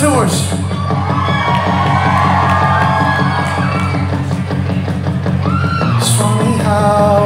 tours. It's me how